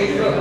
Gracias.